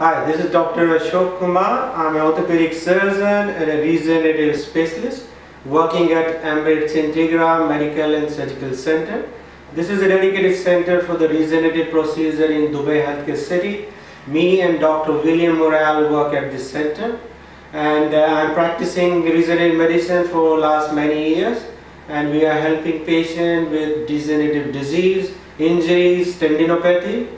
Hi, this is Dr. Ashok Kumar. I'm an orthopedic surgeon and a regenerative specialist working at Emirates Integra Medical and Surgical Center. This is a dedicated center for the regenerative procedure in Dubai Healthcare City. Me and Dr. William Murrell work at this center and uh, I'm practicing regenerative medicine for last many years and we are helping patients with degenerative disease, injuries, tendinopathy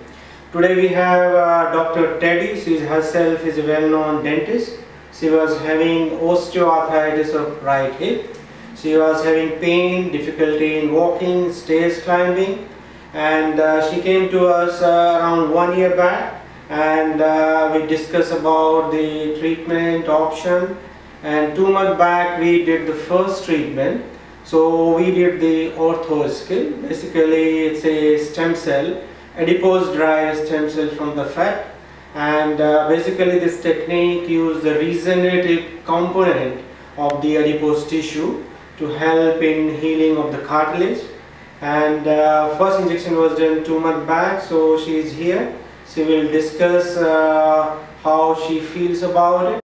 Today we have uh, Dr. Teddy. She herself is a well-known dentist. She was having osteoarthritis of right hip. She was having pain, difficulty in walking, stairs climbing and uh, she came to us uh, around one year back and uh, we discussed about the treatment option and two months back we did the first treatment so we did the ortho skill basically it's a stem cell adipose derived stem cell from the fat and uh, basically this technique uses the regenerative component of the adipose tissue to help in healing of the cartilage and uh, first injection was done two months back so she is here she will discuss uh, how she feels about it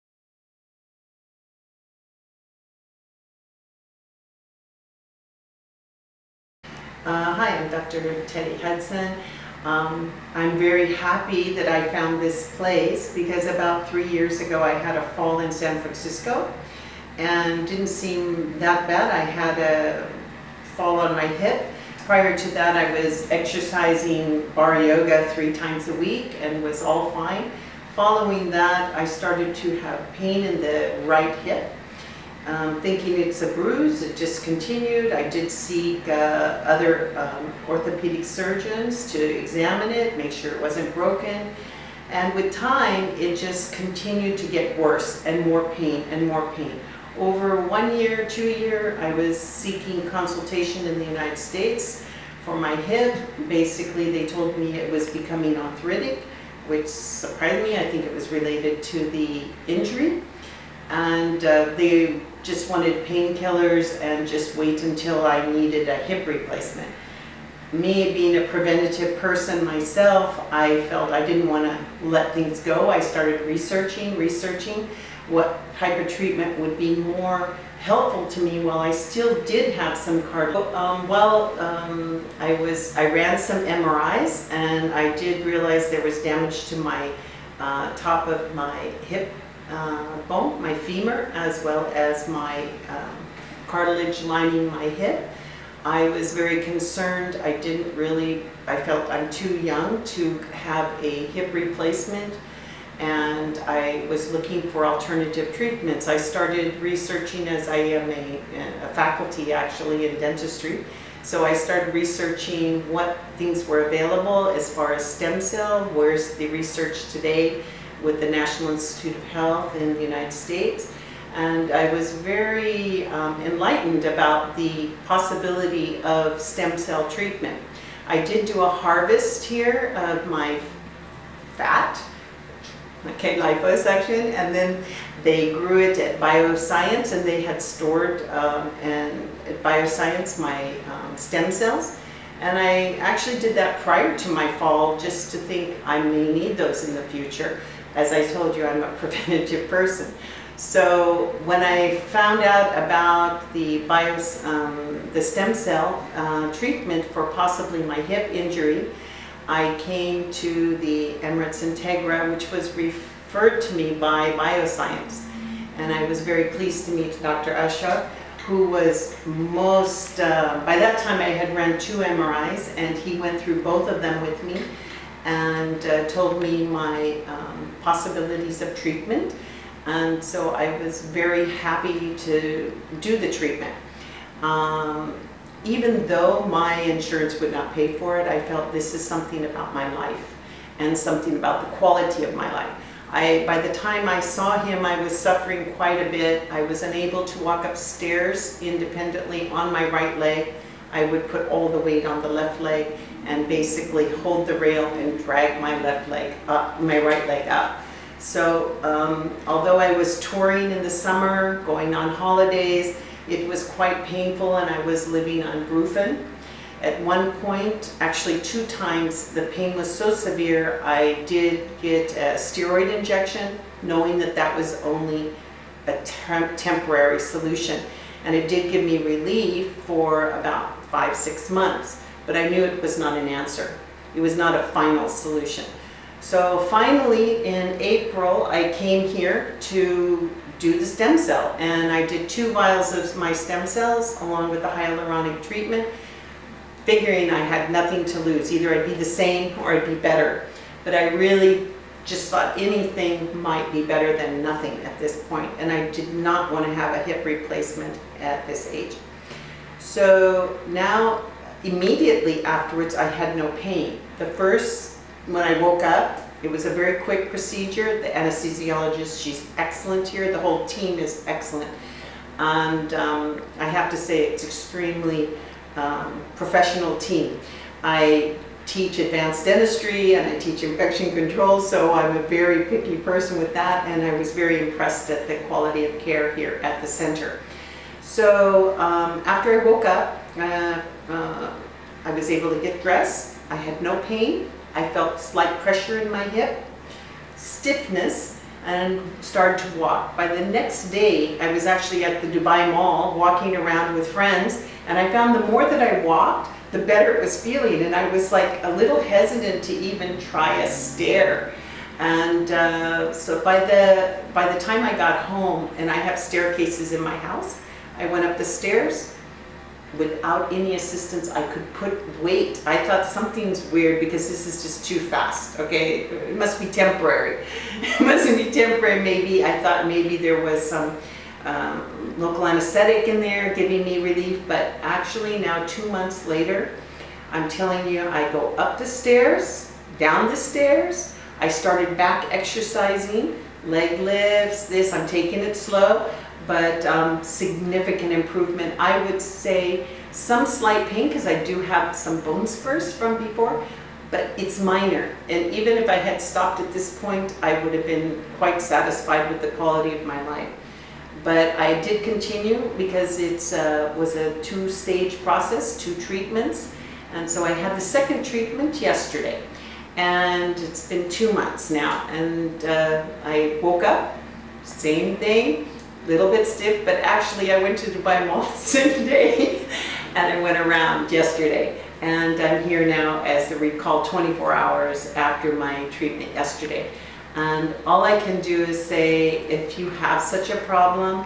Uh, hi, I'm Dr. Teddy Hudson. Um, I'm very happy that I found this place because about three years ago I had a fall in San Francisco and didn't seem that bad. I had a fall on my hip. Prior to that I was exercising barre yoga three times a week and was all fine. Following that I started to have pain in the right hip um, thinking it's a bruise. It just continued. I did seek uh, other um, orthopedic surgeons to examine it, make sure it wasn't broken. And with time, it just continued to get worse and more pain and more pain. Over one year, two year, I was seeking consultation in the United States for my hip. Basically, they told me it was becoming arthritic, which surprised me. I think it was related to the injury and uh, they just wanted painkillers and just wait until I needed a hip replacement. Me being a preventative person myself, I felt I didn't want to let things go. I started researching, researching what type of treatment would be more helpful to me while I still did have some cardio. Um, well, um, I was I ran some MRIs and I did realize there was damage to my uh, top of my hip uh, bone, my femur, as well as my um, cartilage lining my hip. I was very concerned. I didn't really, I felt I'm too young to have a hip replacement and I was looking for alternative treatments. I started researching as I am a, a faculty actually in dentistry. So I started researching what things were available as far as stem cell, where's the research today, with the National Institute of Health in the United States. And I was very um, enlightened about the possibility of stem cell treatment. I did do a harvest here of my fat, okay, liposuction, and then they grew it at Bioscience and they had stored um, and at Bioscience my um, stem cells. And I actually did that prior to my fall just to think I may need those in the future as I told you, I'm a preventative person. So when I found out about the bios, um, the stem cell uh, treatment for possibly my hip injury, I came to the Emirates Integra, which was referred to me by Bioscience. And I was very pleased to meet Dr. Ashok, who was most, uh, by that time I had run two MRIs, and he went through both of them with me and uh, told me my um, possibilities of treatment. And so I was very happy to do the treatment. Um, even though my insurance would not pay for it, I felt this is something about my life and something about the quality of my life. I, by the time I saw him, I was suffering quite a bit. I was unable to walk upstairs independently on my right leg. I would put all the weight on the left leg and basically hold the rail and drag my left leg up, my right leg up. So um, although I was touring in the summer, going on holidays, it was quite painful and I was living on Brufen. At one point, actually two times, the pain was so severe, I did get a steroid injection, knowing that that was only a tem temporary solution. And it did give me relief for about five, six months, but I knew it was not an answer. It was not a final solution. So finally, in April, I came here to do the stem cell, and I did two vials of my stem cells along with the hyaluronic treatment, figuring I had nothing to lose. Either I'd be the same or I'd be better. But I really just thought anything might be better than nothing at this point, and I did not want to have a hip replacement at this age. So now, immediately afterwards, I had no pain. The first, when I woke up, it was a very quick procedure. The anesthesiologist, she's excellent here. The whole team is excellent. And um, I have to say it's extremely um, professional team. I teach advanced dentistry and I teach infection control, so I'm a very picky person with that, and I was very impressed at the quality of care here at the center. So um, after I woke up, uh, uh, I was able to get dressed. I had no pain. I felt slight pressure in my hip, stiffness, and started to walk. By the next day, I was actually at the Dubai Mall walking around with friends, and I found the more that I walked, the better it was feeling, and I was like a little hesitant to even try a stair. And uh, so by the, by the time I got home, and I have staircases in my house, I went up the stairs, without any assistance, I could put weight. I thought something's weird because this is just too fast, okay? It must be temporary. it mustn't be temporary, maybe. I thought maybe there was some um, local anesthetic in there giving me relief, but actually now two months later, I'm telling you, I go up the stairs, down the stairs, I started back exercising, leg lifts, this, I'm taking it slow but um, significant improvement. I would say some slight pain because I do have some bone spurs from before, but it's minor. And even if I had stopped at this point, I would have been quite satisfied with the quality of my life. But I did continue because it uh, was a two-stage process, two treatments. And so I had the second treatment yesterday. And it's been two months now. And uh, I woke up, same thing, little bit stiff, but actually I went to Dubai Mall today and I went around yesterday. And I'm here now as the recall 24 hours after my treatment yesterday. And all I can do is say, if you have such a problem,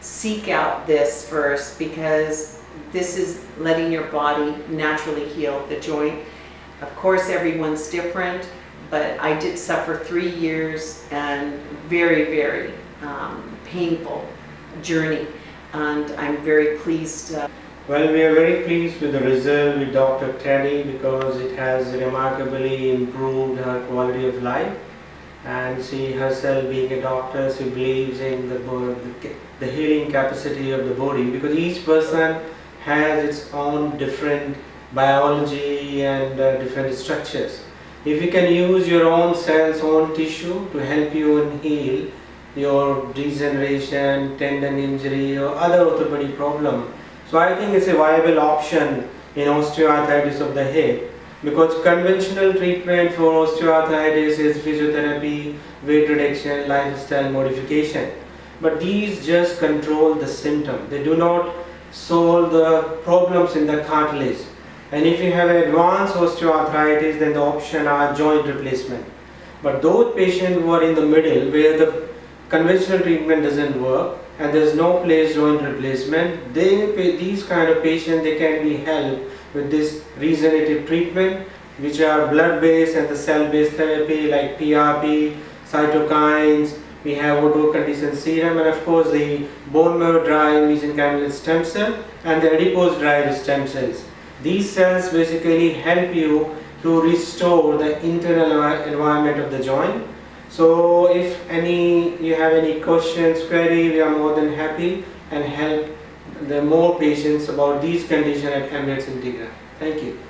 seek out this first because this is letting your body naturally heal the joint. Of course, everyone's different, but I did suffer three years and very, very um, painful journey and I'm very pleased. Uh, well, we are very pleased with the result with Dr. Teddy because it has remarkably improved her quality of life and she herself being a doctor, she believes in the, the healing capacity of the body because each person has its own different biology and uh, different structures. If you can use your own cells, own tissue to help you in heal, your degeneration, tendon injury or other orthopedic problem. So I think it's a viable option in osteoarthritis of the hip because conventional treatment for osteoarthritis is physiotherapy, weight reduction, lifestyle modification. But these just control the symptom. They do not solve the problems in the cartilage. And if you have advanced osteoarthritis, then the option are joint replacement. But those patients who are in the middle, where the conventional treatment doesn't work and there's no place joint replacement, they, these kind of patients, they can be helped with this regenerative treatment which are blood-based and the cell-based therapy like PRP, cytokines, we have auto-conditioned serum and of course the bone marrow derived mesenchymal stem cell and the adipose derived stem cells. These cells basically help you to restore the internal environment of the joint so if any you have any questions, query, we are more than happy and help the more patients about these conditions at Emirates Integra. Thank you.